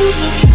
Thank you.